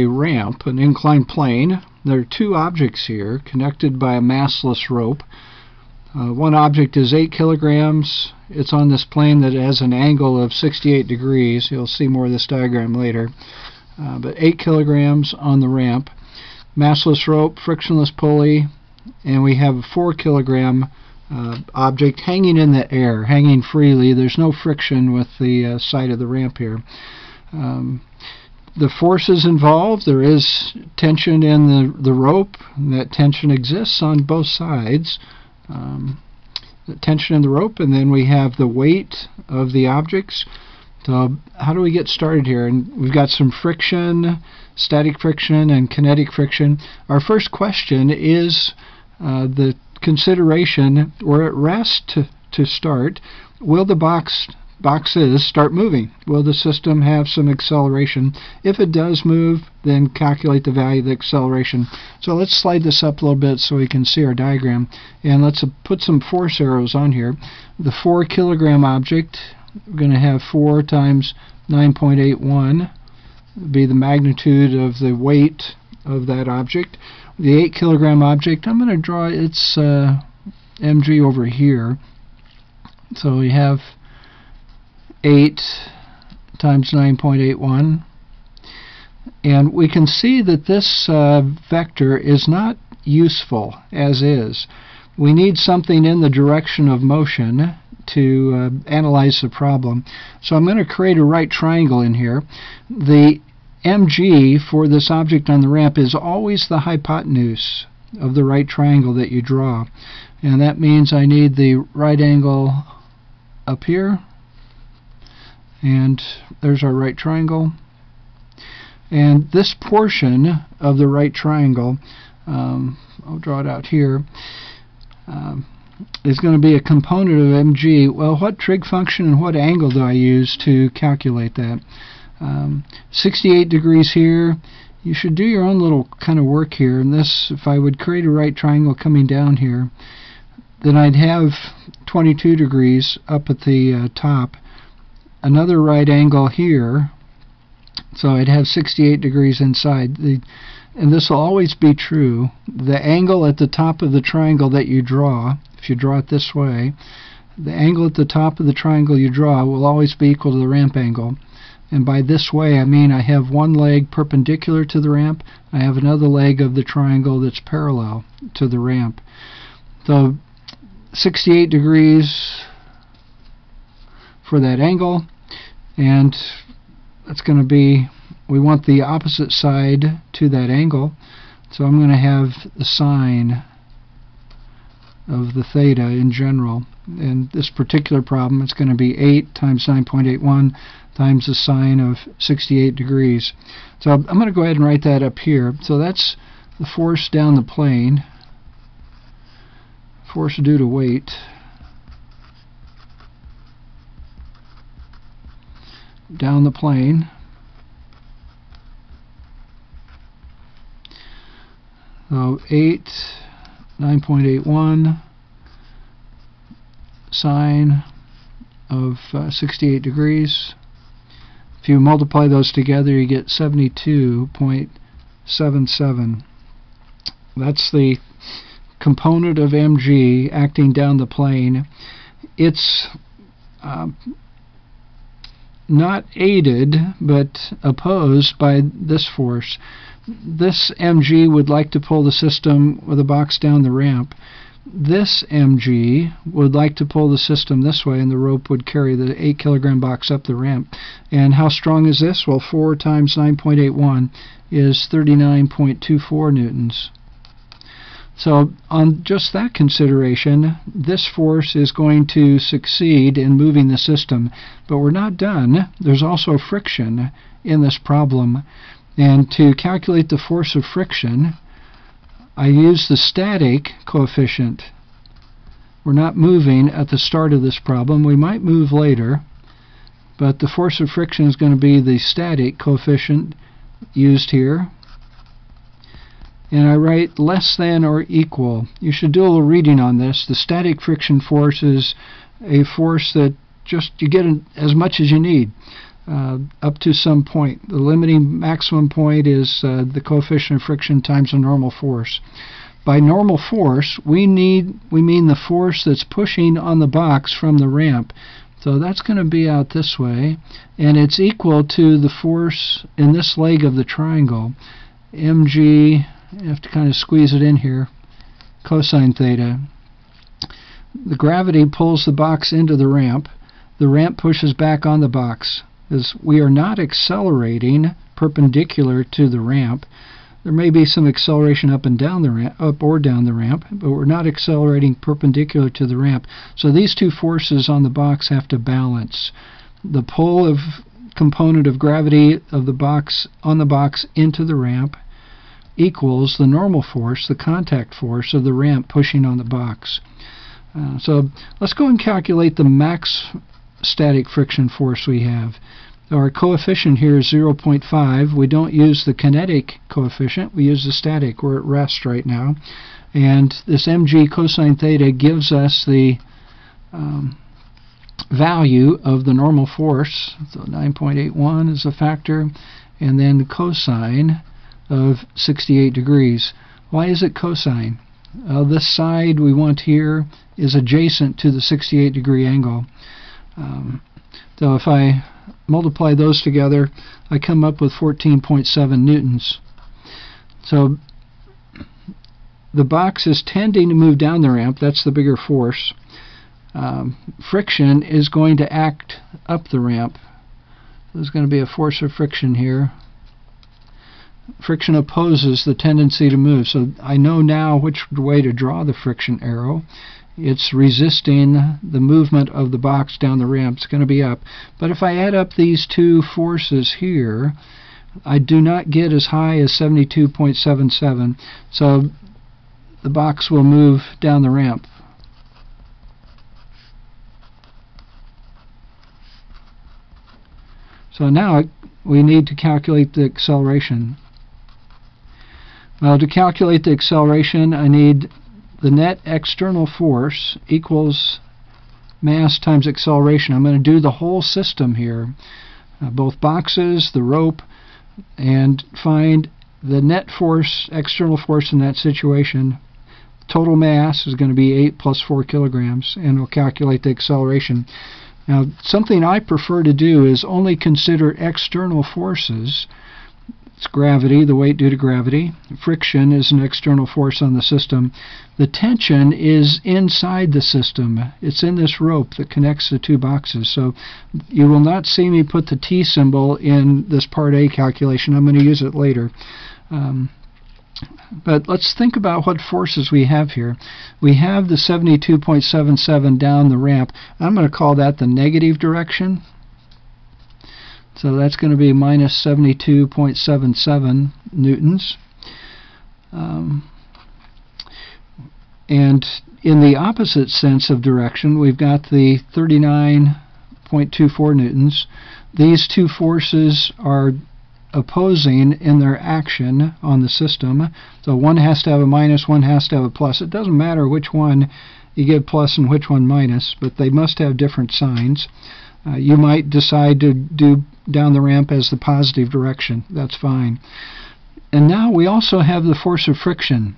a ramp, an inclined plane. There are two objects here connected by a massless rope. Uh, one object is 8 kilograms. It's on this plane that has an angle of 68 degrees. You'll see more of this diagram later. Uh, but 8 kilograms on the ramp. Massless rope, frictionless pulley, and we have a 4 kilogram uh, object hanging in the air, hanging freely. There's no friction with the uh, side of the ramp here. Um, the forces involved, there is tension in the, the rope. That tension exists on both sides. Um, the tension in the rope, and then we have the weight of the objects. So how do we get started here? And we've got some friction, static friction, and kinetic friction. Our first question is uh, the consideration, we're at rest to, to start. Will the box boxes start moving? Will the system have some acceleration? If it does move, then calculate the value of the acceleration. So let's slide this up a little bit so we can see our diagram. And let's put some force arrows on here. The 4 kilogram object, we're going to have 4 times 9.81 be the magnitude of the weight of that object. The 8 kilogram object, I'm going to draw its uh, mg over here. So we have 8 times 9.81 and we can see that this uh, vector is not useful as is. We need something in the direction of motion to uh, analyze the problem. So I'm going to create a right triangle in here. The mg for this object on the ramp is always the hypotenuse of the right triangle that you draw. And that means I need the right angle up here and there's our right triangle. And this portion of the right triangle um, I'll draw it out here um, is going to be a component of mg well what trig function and what angle do I use to calculate that? Um, 68 degrees here. You should do your own little kind of work here. And this if I would create a right triangle coming down here then I'd have 22 degrees up at the uh, top another right angle here so I'd have 68 degrees inside. The and this will always be true. The angle at the top of the triangle that you draw if you draw it this way the angle at the top of the triangle you draw will always be equal to the ramp angle. And by this way I mean I have one leg perpendicular to the ramp I have another leg of the triangle that's parallel to the ramp. So 68 degrees for that angle. And that's going to be we want the opposite side to that angle. So I'm going to have the sine of the theta in general. In this particular problem it's going to be 8 times 9.81 times the sine of 68 degrees. So I'm going to go ahead and write that up here. So that's the force down the plane. Force due to weight down the plane. So 8, 9.81 sine of uh, 68 degrees. If you multiply those together, you get 72.77. That's the component of mg acting down the plane. It's uh, not aided but opposed by this force. This mg would like to pull the system with a box down the ramp. This mg would like to pull the system this way and the rope would carry the 8 kilogram box up the ramp. And how strong is this? Well 4 times 9.81 is 39.24 newtons. So on just that consideration, this force is going to succeed in moving the system. But we're not done. There's also friction in this problem. And to calculate the force of friction, I use the static coefficient. We're not moving at the start of this problem. We might move later, but the force of friction is going to be the static coefficient used here and I write less than or equal. You should do a little reading on this. The static friction force is a force that just you get as much as you need. uh, up to some point. The limiting maximum point is uh, the coefficient of friction times the normal force. By normal force, we need we mean the force that's pushing on the box from the ramp. So that's going to be out this way, and it's equal to the force in this leg of the triangle. mg, you have to kind of squeeze it in here, cosine theta. The gravity pulls the box into the ramp. The ramp pushes back on the box. As we are not accelerating perpendicular to the ramp, there may be some acceleration up and down the ramp, up or down the ramp, but we're not accelerating perpendicular to the ramp. So these two forces on the box have to balance. The pull of component of gravity of the box on the box into the ramp equals the normal force, the contact force of the ramp pushing on the box. Uh, so let's go and calculate the max static friction force we have. Our coefficient here is 0.5. We don't use the kinetic coefficient. We use the static. We're at rest right now. And this mg cosine theta gives us the um, value of the normal force. So 9.81 is a factor. And then the cosine of 68 degrees. Why is it cosine? Uh, this side we want here is adjacent to the 68 degree angle. Um, so if I multiply those together, I come up with 14.7 newtons. So the box is tending to move down the ramp. That's the bigger force. Um, friction is going to act up the ramp. There's going to be a force of friction here. Friction opposes the tendency to move. So I know now which way to draw the friction arrow it's resisting the movement of the box down the ramp. It's going to be up. But if I add up these two forces here, I do not get as high as 72.77. So the box will move down the ramp. So now we need to calculate the acceleration. Well, to calculate the acceleration, I need the net external force equals mass times acceleration. I'm going to do the whole system here, uh, both boxes, the rope, and find the net force, external force in that situation. Total mass is going to be 8 plus 4 kilograms, and we'll calculate the acceleration. Now, something I prefer to do is only consider external forces it's gravity, the weight due to gravity. Friction is an external force on the system. The tension is inside the system. It's in this rope that connects the two boxes. So you will not see me put the T symbol in this Part A calculation. I'm going to use it later. Um, but let's think about what forces we have here. We have the 72.77 down the ramp. I'm going to call that the negative direction. So that's going to be minus 72.77 newtons. Um, and in the opposite sense of direction, we've got the 39.24 newtons. These two forces are opposing in their action on the system. So one has to have a minus, one has to have a plus. It doesn't matter which one you give plus and which one minus, but they must have different signs. Uh, you might decide to do down the ramp as the positive direction. That's fine. And now we also have the force of friction.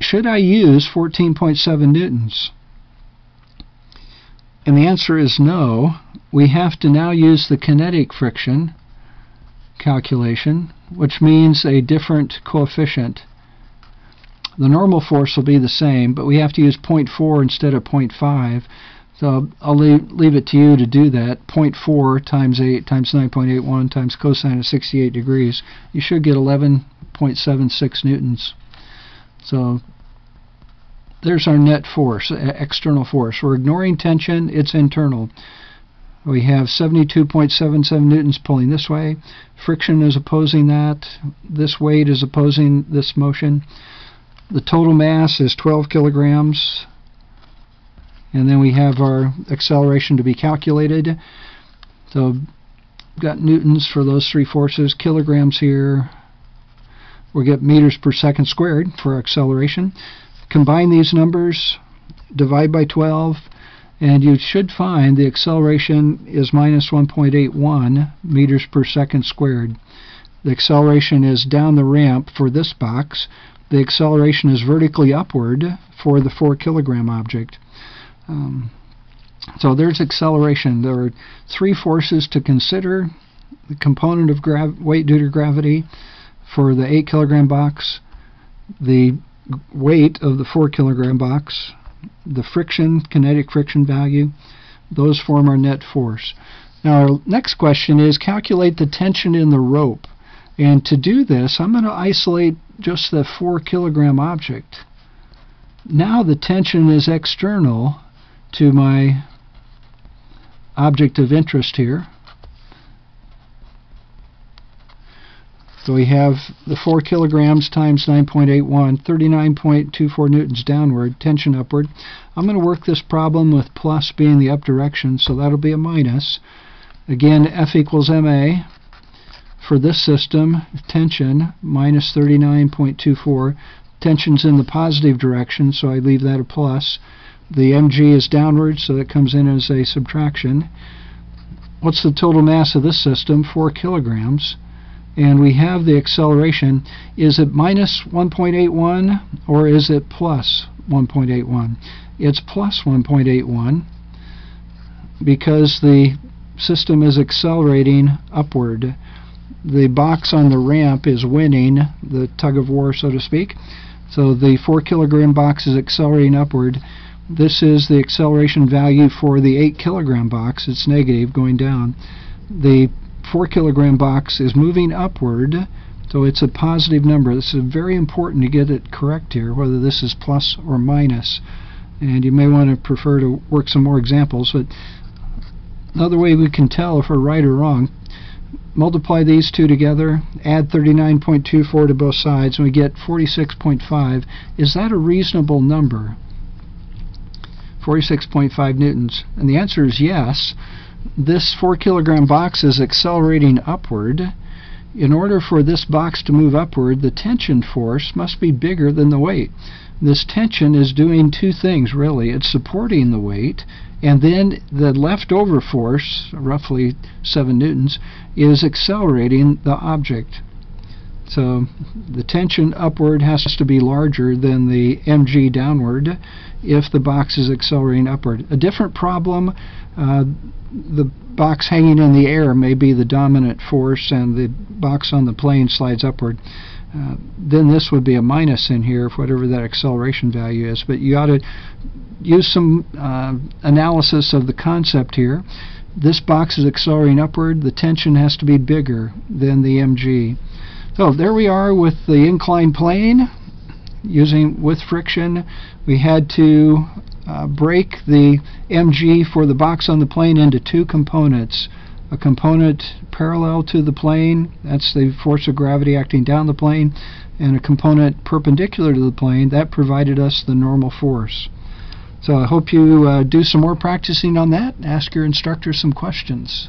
Should I use 14.7 newtons? And the answer is no. We have to now use the kinetic friction calculation, which means a different coefficient. The normal force will be the same, but we have to use 0.4 instead of 0.5. So I'll leave, leave it to you to do that. 0.4 times 8 times 9.81 times cosine of 68 degrees. You should get 11.76 newtons. So there's our net force, external force. We're ignoring tension, it's internal. We have 72.77 newtons pulling this way. Friction is opposing that. This weight is opposing this motion. The total mass is 12 kilograms and then we have our acceleration to be calculated. So we've got newtons for those three forces, kilograms here. We get meters per second squared for acceleration. Combine these numbers, divide by 12, And you should find the acceleration is minus 1.81 meters per second squared. The acceleration is down the ramp for this box. The acceleration is vertically upward for the 4 kilogram object. Um, so there's acceleration. There are three forces to consider. The component of weight due to gravity for the 8 kilogram box, the weight of the 4 kilogram box, the friction, kinetic friction value, those form our net force. Now our next question is calculate the tension in the rope. And to do this, I'm going to isolate just the 4 kilogram object. Now the tension is external to my object of interest here. So we have the 4 kilograms times 9.81, 39.24 newtons downward, tension upward. I'm going to work this problem with plus being the up direction, so that'll be a minus. Again, F equals ma. For this system, tension, minus 39.24. Tension's in the positive direction, so I leave that a plus. The mg is downward, so that comes in as a subtraction. What's the total mass of this system? 4 kilograms and we have the acceleration, is it minus 1.81 or is it plus 1.81? It's plus 1.81 because the system is accelerating upward. The box on the ramp is winning the tug of war, so to speak. So the 4 kilogram box is accelerating upward. This is the acceleration value for the 8 kilogram box. It's negative, going down. The 4 kilogram box is moving upward, so it's a positive number. This is very important to get it correct here, whether this is plus or minus. And you may want to prefer to work some more examples, but another way we can tell if we're right or wrong, multiply these two together, add 39.24 to both sides, and we get 46.5. Is that a reasonable number? 46.5 newtons. And the answer is yes this 4 kilogram box is accelerating upward. In order for this box to move upward, the tension force must be bigger than the weight. This tension is doing two things, really. It's supporting the weight, and then the leftover force, roughly 7 newtons, is accelerating the object. So the tension upward has to be larger than the mg downward if the box is accelerating upward. A different problem, uh, the box hanging in the air may be the dominant force and the box on the plane slides upward. Uh, then this would be a minus in here, whatever that acceleration value is. But you ought to use some uh, analysis of the concept here. This box is accelerating upward. The tension has to be bigger than the mg. So there we are with the inclined plane using with friction. We had to uh, break the mg for the box on the plane into two components. A component parallel to the plane, that's the force of gravity acting down the plane, and a component perpendicular to the plane, that provided us the normal force. So I hope you uh, do some more practicing on that. Ask your instructor some questions.